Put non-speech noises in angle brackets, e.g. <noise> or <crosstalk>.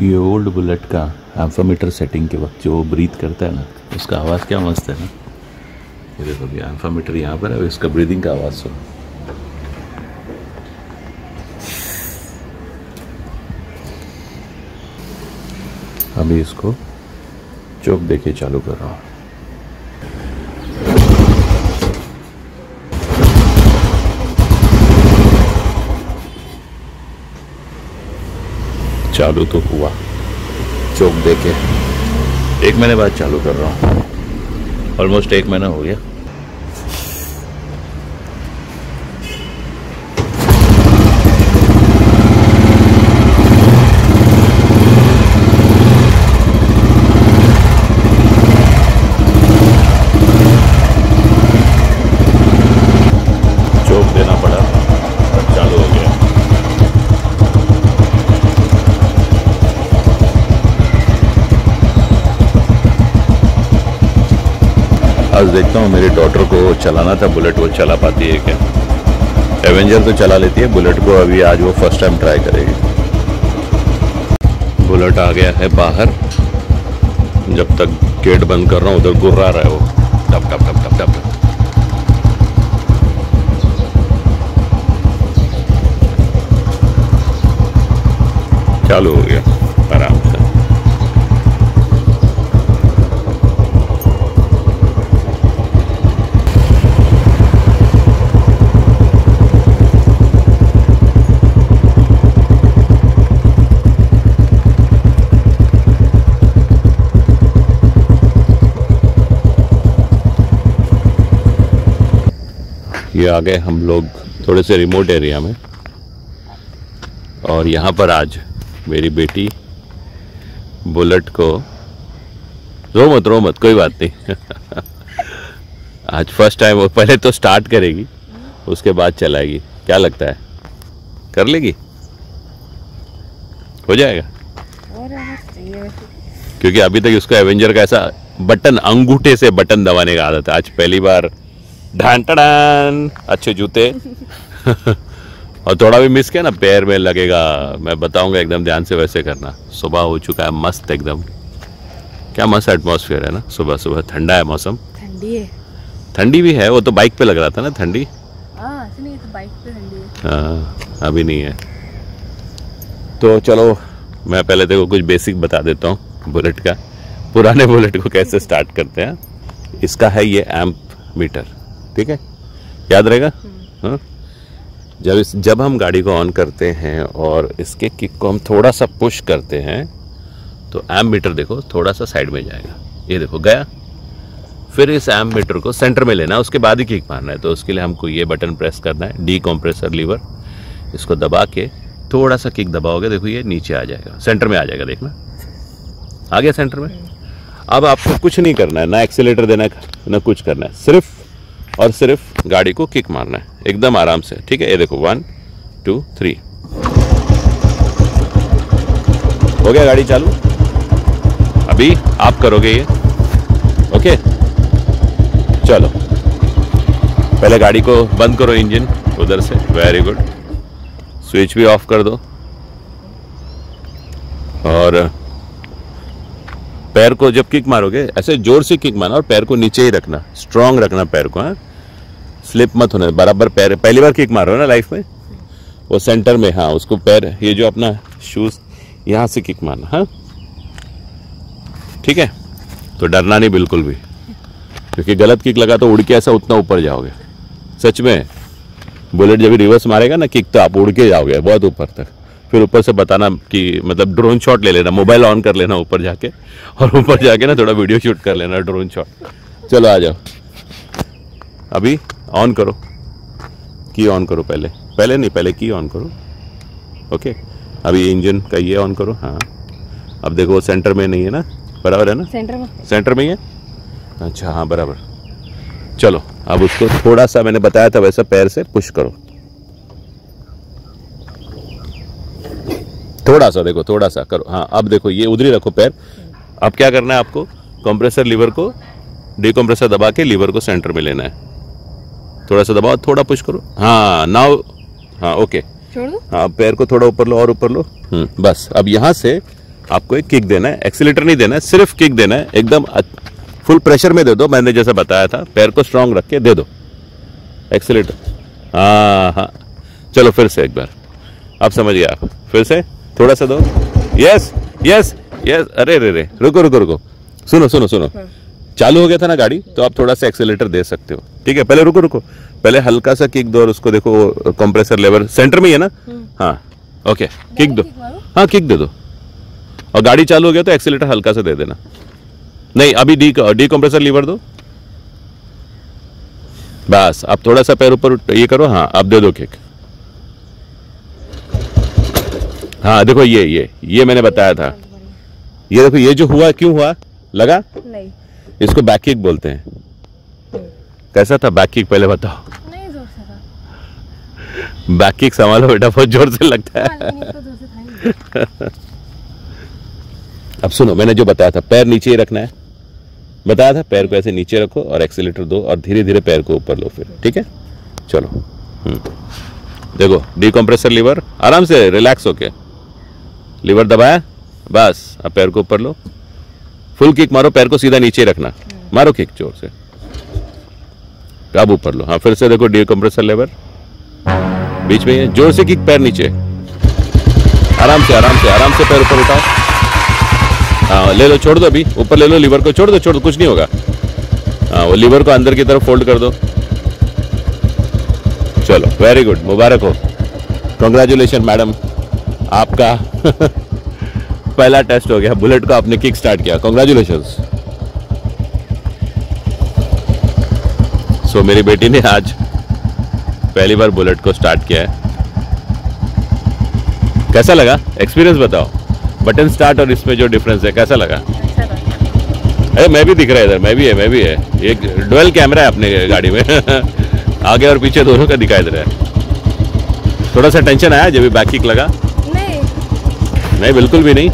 ये old bullet का एम्फामीटर setting के वक्त जो ब्रीथ करता है ना, उसका आवाज़ क्या मस्त है ना? ये देखो अभी एम्फामीटर यहाँ पर है इसका ब्रीदिंग का आवाज़ सुनो। अभी इसको चौक देके चालू कर रहा हूँ। चालू तो हुआ। चौक देके एक महीने बाद चालू कर रहा हूँ। ऑलमोस्ट एक महीना हो गया चौक देना पड़ा और चालू हो गया आज देखता हूँ, मेरी डॉटर को चलाना था बुलेट वो चला पाती है क्या? एवेंजर तो चला लेती है बुलेट को अभी आज वो फ़र्स्ट टाइम ट्राई करेगी। बुलेट आ गया है बाहर। जब तक गेट बंद कर रहा हूँ, उधर गुर्रा रहा है वो। टप टप टप टप टप। चालू हो गया आराम से ये आ गए हम लोग थोड़े से रिमोट एरिया में। और यहाँ पर आज मेरी बेटी बुलेट को रो मत रो मत कोई बात नहीं। <laughs> आज फ़र्स्ट टाइम वो पहले तो स्टार्ट करेगी उसके बाद चलाएगी। क्या लगता है? कर लेगी? हो जाएगा? क्योंकि अभी तक उसको एवेंजर का ऐसा बटन अंगूठे से बटन दबाने का आदत है। आज पहली बार ढान टडान अच्छे जूते। <laughs> और थोड़ा भी मिस किया ना पैर में लगेगा। मैं बताऊँगा एकदम ध्यान से वैसे करना। सुबह हो चुका है मस्त एकदम। क्या मस्त एटमॉस्फेयर है ना सुबह सुबह। ठंडा है मौसम। ठंडी है। ठंडी भी है वो तो बाइक पे लग रहा था ना ठंडी? हाँ तो बाइक पे ठंडी हाँ। अभी नहीं है। तो चलो मैं पहले देखो कुछ बेसिक बता देता हूँ बुलेट का। पुराने बुलेट को कैसे <laughs> स्टार्ट करते हैं? इसका है ये एम्प मीटर ठीक है? याद रहेगा? हाँ? जब इस जब हम गाड़ी को ऑन करते हैं और इसके किक को हम थोड़ा सा पुश करते हैं तो एम मीटर देखो थोड़ा सा साइड में जाएगा। ये देखो गया? फिर इस एम मीटर को सेंटर में लेना है उसके बाद ही किक मारना है। तो उसके लिए हमको ये बटन प्रेस करना है डी कॉम्प्रेसर लीवर इसको दबा के थोड़ा सा किक दबाओगे देखो ये नीचे आ जाएगा। सेंटर में आ जाएगा देखना। आ गया सेंटर में? अब आपको कुछ नहीं करना है ना एक्सीटर देना है ना कुछ करना है। सिर्फ़ और सिर्फ़ गाड़ी को किक मारना है। एकदम आराम से। ठीक है? ये देखो वन टू थ्री हो गया गाड़ी चालू? अभी आप करोगे ये। ओके चलो। पहले गाड़ी को बंद करो इंजन उधर से। वेरी गुड स्विच भी ऑफ़ कर दो। और पैर को जब किक मारोगे, ऐसे ज़ोर से किक मारना और पैर को नीचे ही रखना स्ट्रांग रखना पैर को हाँ। स्लिप मत होने, बराबर पैर, पहली बार किक मार हो ना लाइफ में? वो सेंटर में हाँ उसको पैर, ये जो अपना शूज़ यहाँ से किक मारना हाँ। ठीक है? तो डरना नहीं बिल्कुल भी, क्योंकि गलत किक लगा तो उड़ के ऐसा उतना ऊपर जाओगे। सच में बुलेट जब रिवर्स मारेगा ना, किक तो आप उड़ के जाओगे, बहुत ऊपर तक। फिर ऊपर से बताना कि मतलब ड्रोन शॉट ले लेना मोबाइल ऑन कर लेना ऊपर जाके और ऊपर जाके ना थोड़ा वीडियो शूट कर लेना ड्रोन शॉट चलो आ जाओ। अभी ऑन करो। की ऑन करो पहले। पहले नहीं पहले की ऑन करो। ओके अभी इंजन का ये ऑन करो। हाँ। अब देखो सेंटर में नहीं है ना? बराबर है ना? सेंटर में। सेंटर में ही है? अच्छा हाँ बराबर। चलो अब उसको थोड़ा सा मैंने बताया था वैसा पैर से पुश करो। थोड़ा सा देखो थोड़ा सा करो। हाँ अब देखो ये उधरी रखो पैर। अब क्या करना है आपको? कंप्रेसर लीवर को डिकम्प्रेसर दबा के लीवर को सेंटर में लेना है। थोड़ा सा दबाओ थोड़ा पुश करो। हाँ नाव हाँ ओके छोड़ दो। हाँ पैर को थोड़ा ऊपर लो और ऊपर लो। हम्म बस। अब यहाँ से आपको एक किक देना है। एक्सीटर नहीं देना है सिर्फ़ किक देना है। एकदम फुल प्रेशर में दे दो। मैंने जैसा बताया था पैर को स्ट्रांग रख के दे दो। एक्सीटर हाँ हाँ। चलो फिर से एक बार। अब समझ गए आप। फिर से। थोड़ा सा दो। यस यस यस अरे रे रे रुको रुको रुको। सुनो सुनो सुनो। चालू हो गया था ना गाड़ी तो आप थोड़ा सा एक्सेलेटर दे सकते हो। ठीक है पहले रुको रुको। पहले हल्का सा किक दो और उसको देखो कंप्रेसर लेवर सेंटर में ही है ना? हाँ। ओके किक दो। हाँ किक दे दो। और गाड़ी चालू हो गया तो एक्सीटर हल्का सा दे देना। नहीं अभी डी डी कंप्रेसर लीवर दो। बस आप थोड़ा सा पैर ऊपर ये करो। हाँ आप दे दो किक हाँ देखो ये ये ये मैंने बताया था। ये देखो ये जो हुआ क्यों हुआ? लगा? नहीं। इसको बैक किक बोलते हैं। कैसा था बैक किक पहले बताओ। नहीं ज़ोर से था। बैक किक संभालो बेटा बहुत ज़ोर से लगता है। हाँ, नहीं। अब सुनो मैंने जो बताया था पैर नीचे ही रखना है। बताया था पैर को ऐसे नीचे रखो और एक्सीटर दो और धीरे धीरे पैर को ऊपर लो फिर ठीक है? चलो हम्म। देखो डिकम्प्रेसर लीवर आराम से रिलैक्स होके। लीवर दबाया, बस, अब पैर को ऊपर लो। फुल किक मारो, पैर को सीधा नीचे रखना। मारो किक ज़ोर से। अब ऊपर लो। हाँ फिर से देखो डिकम्प्रेसर लीवर बीच में ये, ज़ोर से किक, पैर नीचे। आराम से आराम से आराम से पैर ऊपर उठाओ। हाँ ले लो, छोड़ दो अभी। ऊपर ले लो, लीवर को छोड़ दो छोड़ दो, कुछ नहीं होगा। हाँ वो लीवर को अंदर की तरफ़ फोल्ड कर दो। चलो वेरी गुड मुबारक हो। कंग्रेचुलेशन मैडम आपका <laughs> पहला टेस्ट हो गया बुलेट को आपने किक स्टार्ट किया। कंग्रेचुलेशन सो मेरी बेटी ने आज पहली बार बुलेट को स्टार्ट किया है। कैसा लगा? एक्सपीरियंस बताओ। बटन स्टार्ट और इसमें जो डिफरेंस है कैसा लगा? अच्छा अरे मैं भी दिख रहा है इधर मैं भी है मैं भी है। एक डुअल कैमरा है अपने गाड़ी में। <laughs> आगे और पीछे दोनों का दिखाई दे रहा है। थोड़ा सा टेंशन आया जब भी बैक किक लगा। नहीं बिल्कुल भी नहीं।